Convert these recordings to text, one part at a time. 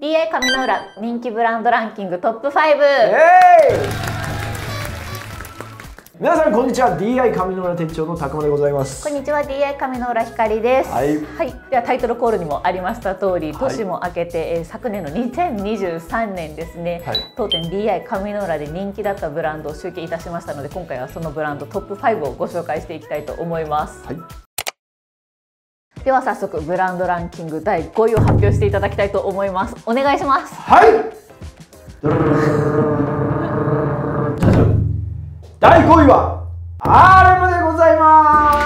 DI 上の浦人気ブランドランキングトップ5皆さんこんにちは。DI 上村店長の高間でございます。こんにちは。DI 上の浦光です。はい。はい、ではタイトルコールにもありました通り、年も明けて、えー昨年の2023年ですね、はい。当店 DI 上の浦で人気だったブランドを集計いたしましたので今回はそのブランドトップ5をご紹介していきたいと思います。はいでは早速ブランドランキング第5位を発表していただきたいと思います。お願いします。はい。第5位は RM でございま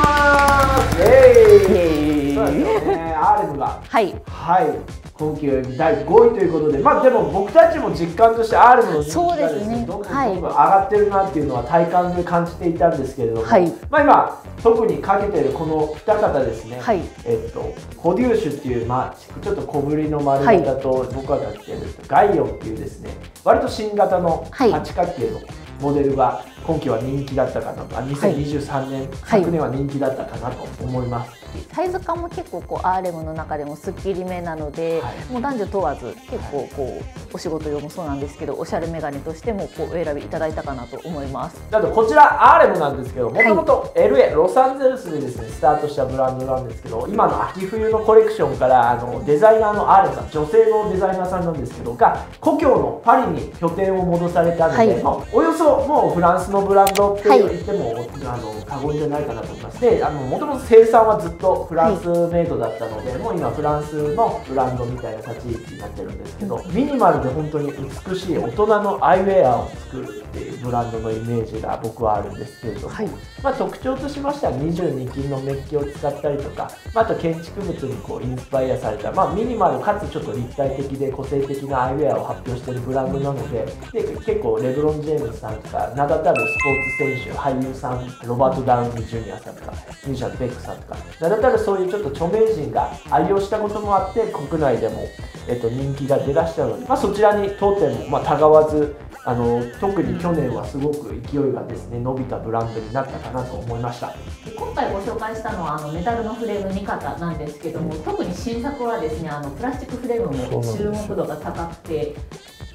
す。イエーイ。ね。RM が。はい。はい今季第5位ということでまあでも僕たちも実感として RM の人気そうでがですすね。ねどんどんはいどんどん上がってるなっていうのは体感で感じていたんですけれども、はい。まあ今特にかけてるこの二方ですね、はい。えっとコデューシュっていう、まあ、ちょっと小ぶりの丸型と、僕がかけてるガイオっていうですね割と新型のはい。八角形のモデルが今季は人気だったかなと、あ2023年、はい。昨年は人気だったかなと思います。サイズ感も結構こう RM の中でもすっきりめなので、はい。もう男女問わず結構こうお仕事用もそうなんですけどおしゃれメガネとしてもこうお選びいただいたかなと思います。あとこちらアーレムなんですけどもはい。ともと LA ロサンゼルスでですねスタートしたブランドなんですけど今の秋冬のコレクションからあのデザイナーのアーレムさん女性のデザイナーさんなんですけどが故郷のパリに拠点を戻されたので、はい。まあおよそもうフランスのブランドってはい。言っても、あの過言じゃないかなと思います。でもともと生産はずっとフランスメイドだったので、もう今フランスのブランドみたいな立ち位置になってるんですけどミニマルで本当に美しい大人のアイウェアを作るっていうブランドのイメージが僕はあるんですけれども、はい。まあ、特徴としましては22金のメッキを使ったりとか、まあ、あと建築物にこうインスパイアされた、まあ、ミニマルかつちょっと立体的で個性的なアイウェアを発表しているブランドなのでで結構レブロン・ジェームズさんとか名だたるスポーツ選手俳優さんロバート・ダウニー・ジュニアさんとかミュージシャンベックさんとか名だたるそういうちょっと著名人が愛用したこともあって国内でも、えっと、人気が出だしたので、まあ、そちらに当店も、まあ、たがわずあの特に去年はすごく勢いがですね伸びたブランドになったかなと思いました。今回ご紹介したのはあのメタルのフレーム2型なんですけども特に新作はですねあのプラスチックフレームも注目度が高くて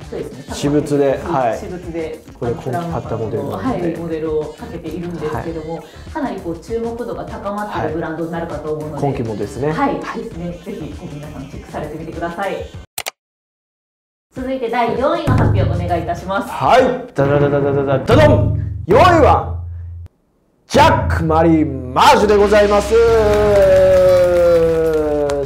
そうですね。私物ではい。私物でこれ今期買ったモデルなので。はい、モデルをかけているんですけども、かなりこう注目度が高まっているブランドになるかと思うので、今期もですね、はい、ですね。ぜひ皆さんチェックされてみてください。続いて第4位の発表お願いいたします。はい、ダダダダダダダダドン !4 位は、ジャック・マリー・マージュでございます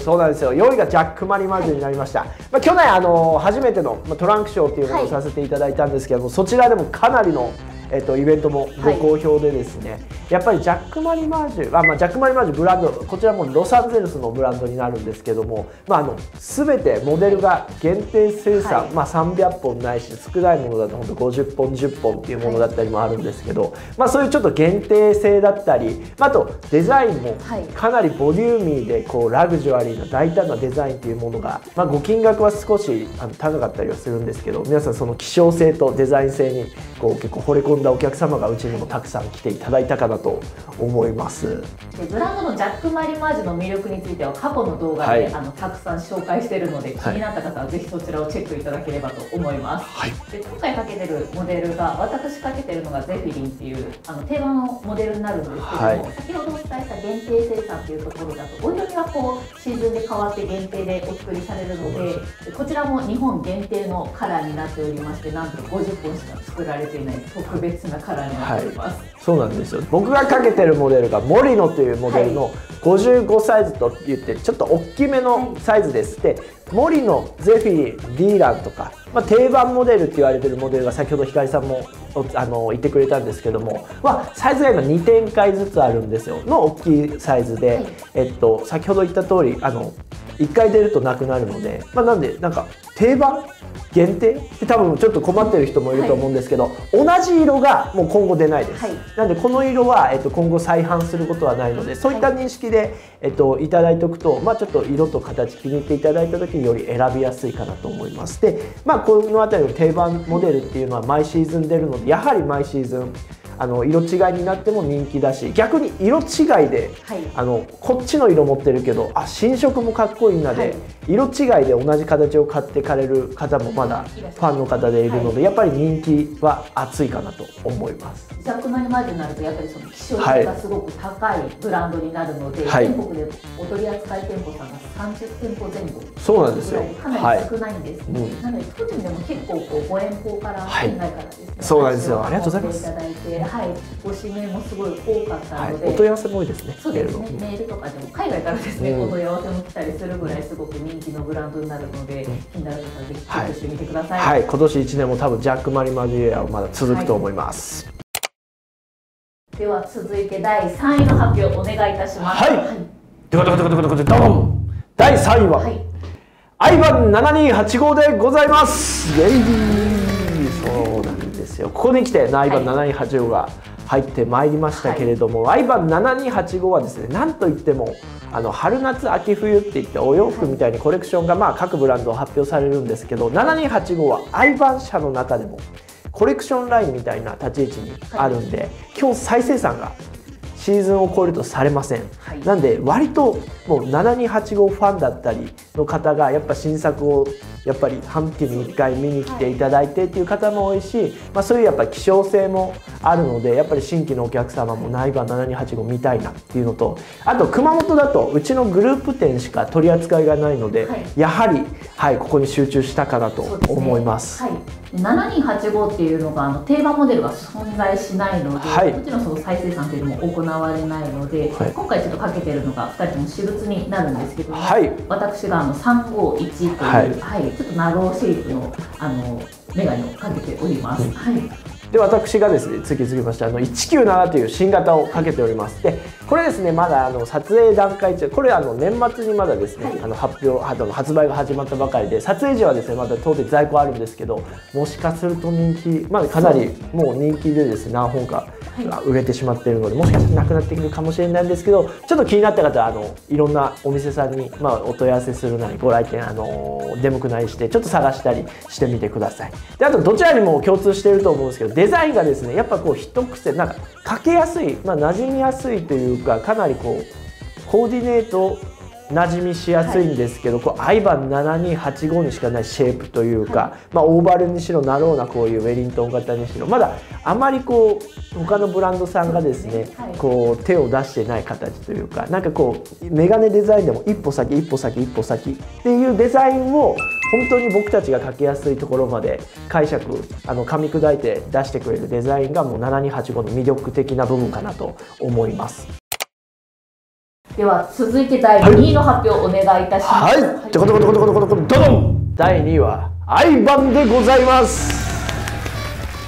そうなんですよ。4位がジャック・マリー・マージュになりました、まあ、去年あの初めてのまあトランクショーっていうのはい。をさせていただいたんですけども、そちらでもかなりのえっと、イベントもご好評でですね、やっぱりジャック・マリーマージュあ、まあ、ジャック・マリーマージュブランドこちらもロサンゼルスのブランドになるんですけども、まあ、あの全てモデルが限定生産、はい。まあ、300本ないし少ないものだと本当50本10本っていうものだったりもあるんですけど、まあ、そういうちょっと限定性だったり、まあ、あとデザインもはい。かなりボリューミーでこうラグジュアリーな大胆なデザインっていうものが、まあ、ご金額は少しあの高かったりはするんですけど皆さんその希少性とデザイン性にこう結構惚れ込んだお客様がうちにもたくさん来ていただいたかなと思います。でブランドのジャック・マリマージュの魅力については過去の動画で、はい。あのたくさん紹介しているので、気はい。になった方はぜひそちらをチェックいただければと思います。はい。で今回かけてるモデルが私かけてるのがゼフィリンっていうあの定番のモデルになるんですけども、はい。先ほどお伝えした限定生産っていうところだとお色味がこうシーズンで変わって限定でお作りされるのででこちらも日本限定のカラーになっておりましてなんと50本しか作られていない特別なカラーになってます。そうなんですよ。僕がかけてるモデルがモリノというモデルの55サイズと言ってちょっと大きめのサイズです。でモリノゼフィリディーランとか、まあ、定番モデルって言われてるモデルが先ほど光さんもおあの言ってくれたんですけども、まあ、サイズが今2展開ずつあるんですよ。の大きいサイズで、はい。えっと、先ほど言った通りあの1回出るとなくなるので、まあ、なんでなんか定番？限定？で多分ちょっと困ってる人もいると思うんですけど、同じ色がもう今後出ないです、はい。なんでこの色は、えっと、今後再販することはないのでそういった認識で、えっと、いただいておくと、まあ、ちょっと色と形気に入っていただいた時により選びやすいかなと思います。で、まあ、この辺りの定番モデルっていうのは毎シーズン出るのでやはり毎シーズンあの色違いになっても人気だし逆に色違いではい。あのこっちの色持ってるけどあ新色もかっこいいなで、はい色違いで同じ形を買ってかれる方もまだファンの方でいるので、やっぱり人気は熱いかなと思います。ジャックマニまでになるとやっぱりその希少性がすごく高いブランドになるので、はい。全国でお取り扱い店舗さんが30店舗前後。そうなんですよ。かなり少ないんです。ね、はいうん。なので個人でも結構こうご遠方からはい県外からですね、そうなんですよ。ありがとうございます。いただいて、はい、ご指名もすごい多かったはい。ので、お問い合わせも多いですねそうですね、メールのメールとかでも海外からですね、うん。お問い合わせも来たりするぐらいすごく人気のブランドになるので、気になる方はぜひチェックしてみてください。はい。今年1年も多分ジャック・マリマジュエアはまだ続くと思います、では続いて第3位の発表お願いいたします。はい。でこでこでこでこでこでドン第3位は、はいアイバン7285でございますイエイそうなんですよここに来てアイバン7285が入ってまいりましたけれども、アイバン7285はですねなんといってもあの春夏秋冬って言ってお洋服みたいにコレクションがまあ各ブランド発表されるんですけど7285はアイバン社の中でもコレクションラインみたいな立ち位置にあるんで、今日再生産がシーズンを超えるとされません、はい。なんで割ともう7285ファンだったりの方がやっぱ新作をやっぱり半期に1回見に来ていただいてっていう方も多いし、まあ、そういうやっぱり希少性もあるのでやっぱり新規のお客様もナイバー7285見たいなっていうのとあと熊本だとうちのグループ店しか取り扱いがないので、はい。やはり、はい、ここに集中したかなと思います。はい、7285っていうのがあの定番モデルが存在しないので、はい。もちろんその再生産というのも行われないので、はい。今回ちょっとかけてるのが2人とも私物になるんですけども、はい。私があの351という、ははい。いちょっとナローシェイプのあのメガネをかけております。うん。はいで私がですね次々ましてあの197という新型をかけております。でこれですねまだあの撮影段階中これあの年末にまだですね、はい。あの発表あの発売が始まったばかりで撮影時はですねまだ当然在庫あるんですけどもしかすると人気まだかなりもう人気でですね何本かはい。売れてしまっているのでもしかしたらなくなってくるかもしれないんですけどちょっと気になった方はあのいろんなお店さんに、まあ、お問い合わせするなりご来店あの出向くなりしてちょっと探したりしてみてください。であとどちらにも共通していると思うんですけどデザインがですねやっぱこう一癖なんかかけやすい、まあ、馴染みやすいというかかなりこうコーディネート馴染みしやすいんですけど、こうアイバン7285にしかないシェイプというか、はまあ、オーバルにしろなろうなこういうウェリントン型にしろまだあまりこう他のブランドさんがですねはい。こう手を出してない形というかなんかこうメガネデザインでも一歩先一歩先一歩先っていうデザインを本当に僕たちが描きやすいところまで解釈あの噛み砕いて出してくれるデザインがもう7285の魅力的な部分かなと思います。では続いて第2位の発表をお願いいたします。はい、ちょこちょこちょこちょこちょこちょこドドン。第2位はアイバンでございます。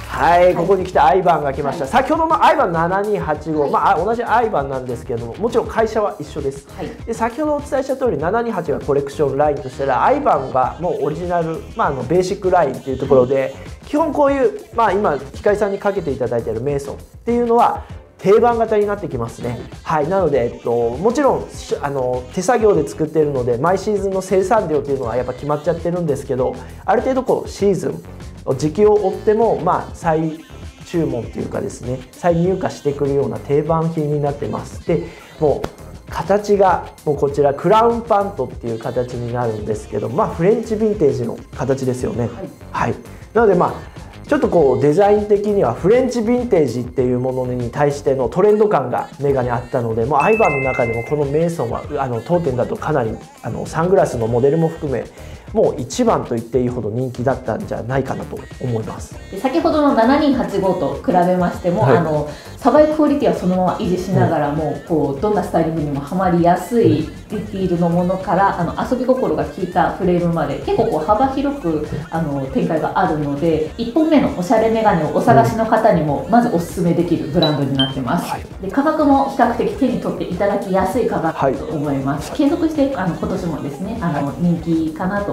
はい、ここに来てアイバンが来ました、はい。先ほどのアイバン7285、はい。まああ同じアイバンなんですけれどももちろん会社は一緒です。はい。で先ほどお伝えした通り728がコレクションラインとしたらアイバンがもうオリジナル、まあ、あのベーシックラインっていうところで、基本こういう、まあ、今光さんにかけていただいているメイソンっていうのは定番型になってきますね。はい、なので、えっと、もちろんしあの手作業で作っているので毎シーズンの生産量というのはやっぱ決まっちゃってるんですけどある程度こうシーズン時期を追っても、まあ、再注文というかですね再入荷してくるような定番品になってます。でもう形がもうこちらクラウンパントっていう形になるんですけどまあフレンチヴィンテージの形ですよね。はい、なのでまあちょっとこうデザイン的にはフレンチヴィンテージっていうものに対してのトレンド感がメガネあったのでもうアイバーの中でもこのメイソンはあの当店だとかなりあのサングラスのモデルも含めもう一番と言っていいほど人気だったんじゃないかなと思います。で先ほどの7285と比べましても、はい。あのサバイククオリティはそのまま維持しながらも、こうどんなスタイリングにもはまりやすいディティールのものからあの遊び心が効いたフレームまで結構こう幅広くあの展開があるので1本目のおしゃれメガネをお探しの方にもまずおすすめできるブランドになってます、はい。で価格も比較的手に取っていただきやすい価格はいだと思います、継続してあの今年もですねあの、人気かなと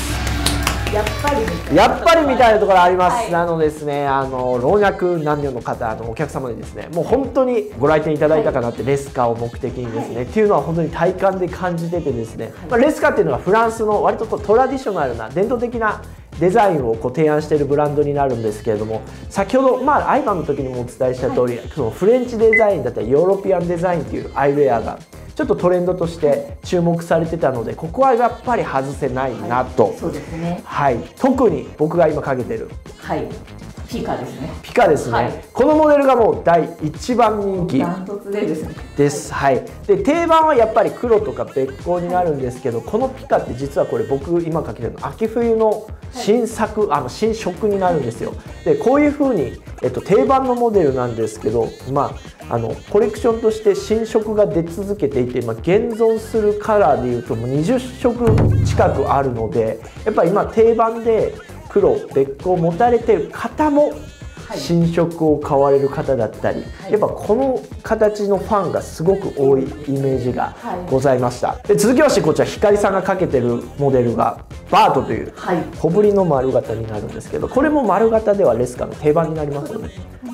やっぱりみたいやっぱりみたいなところあります、はい。なのですねあの老若男女の方のお客様にですねもう本当にご来店いただいたかなって、レスカを目的にですね、はい。っていうのは本当に体感で感じててですね、まあ、レスカっていうのはフランスの割とこうトラディショナルな伝統的なデザインをこう提案しているブランドになるんですけれども先ほど、まあ、アイバンの時にもお伝えした通り、そのフレンチデザインだったりヨーロピアンデザインっていうアイウェアがちょっとトレンドとして注目されてたのでここはやっぱり外せないなと。そうですね。はい、特に僕が今かけてる。はいピカですね。ピカですね、はい。このモデルがもう第一番人気ダントツでですね。です、はい。で定番はやっぱり黒とか別光になるんですけどこのピカって実はこれ僕今かけてるの秋冬の新作、あの新色になるんですよ。でこういう風に、えっと、定番のモデルなんですけどまああのコレクションとして新色が出続けていて、まあ、現存するカラーでいうともう20色近くあるのでやっぱり今定番で黒別光を持たれてる方も新色を買われる方だったり、はい。やっぱこの形のファンがすごく多いイメージがはい。ございました、で続きましてこちら光さんがかけてるモデルがバートというはい。小ぶりの丸型になるんですけどこれも丸型ではレスカの定番になりますよね。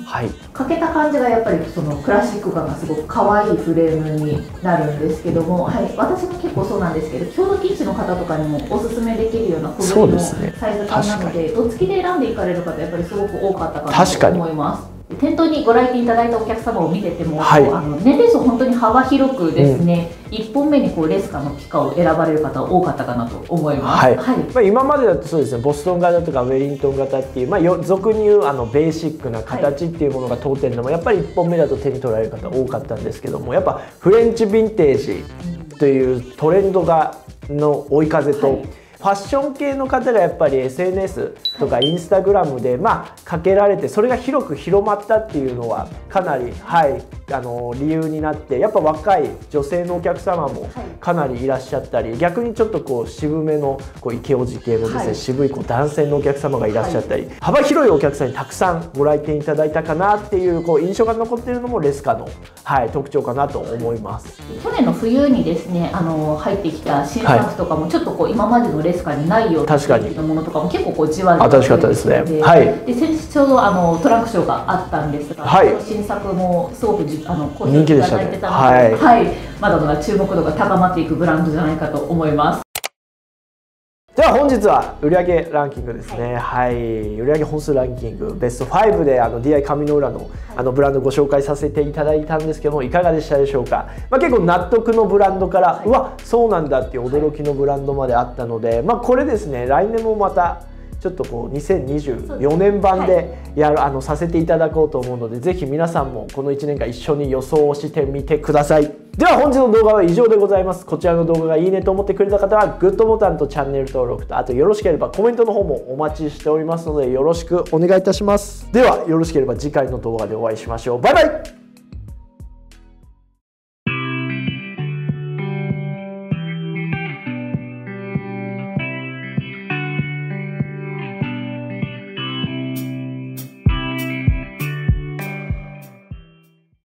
はい。かけた感じがやっぱりそのクラシック感がすごく可愛いフレームになるんですけども、はい、私も結構そうなんですけど郷土キッチンの方とかにもおすすめできるような小そぶりのうですねサイズ感なのでどっつきで選んでいかれる方やっぱりすごく多かったかな確かに。と思います。店頭にご来店いただいたお客様を見てても、はい。あの年齢層本当に幅広くですね、一本目にこうレスカのピカを選ばれる方多かったかなと思います。はい。はい。まあ、今までだとそうですねボストン型とかウェリントン型っていう、まあ、よ俗に言うあのベーシックな形っていうものが当店でもやっぱり1本目だと手に取られる方多かったんですけどもやっぱフレンチヴィンテージというトレンドがの追い風と、はいファッション系の方がやっぱり SNS とかインスタグラムでまあかけられてそれが広く広まったっていうのはかなりはいあの理由になってやっぱ若い女性のお客様もかなりいらっしゃったり逆にちょっとこう渋めのこうイケオジ系のですね、はい。渋いこう男性のお客様がいらっしゃったり、幅広いお客さんにたくさんご来店いただいたかなっていうこう印象が残っているのもレスカの、はい、特徴かなと思います。去年の冬にですねあの入ってきた新作とかもちょっとこう今までのレスカにないような確かに。雰囲気のものとかも結構こうじわりと新しかったですね。ではい。で先日ちょうどあのトランクショーがあったんですが、はい。新作もすごくじあの人気いでしたね。ただいてたので、はい。はい、まだまだ注目度が高まっていくブランドじゃないかと思います。では本日は売上ランキングですね。はい、売上本数ランキングベスト5であの DI 上の浦のあのブランドご紹介させていただいたんですけどもいかがでしたでしょうか、まあ、結構納得のブランドから、うわそうなんだっていう驚きのブランドまであったので、まあ、これですね。来年もまたちょっとこう2024年版でやる、あのさせていただこうと思うのでぜひ皆さんもこの1年間一緒に予想をしてみてください。では本日の動画は以上でございます。こちらの動画がいいねと思ってくれた方はグッドボタンとチャンネル登録とあとよろしければコメントの方もお待ちしておりますのでよろしくお願いいたします。ではよろしければ次回の動画でお会いしましょう。バイバイ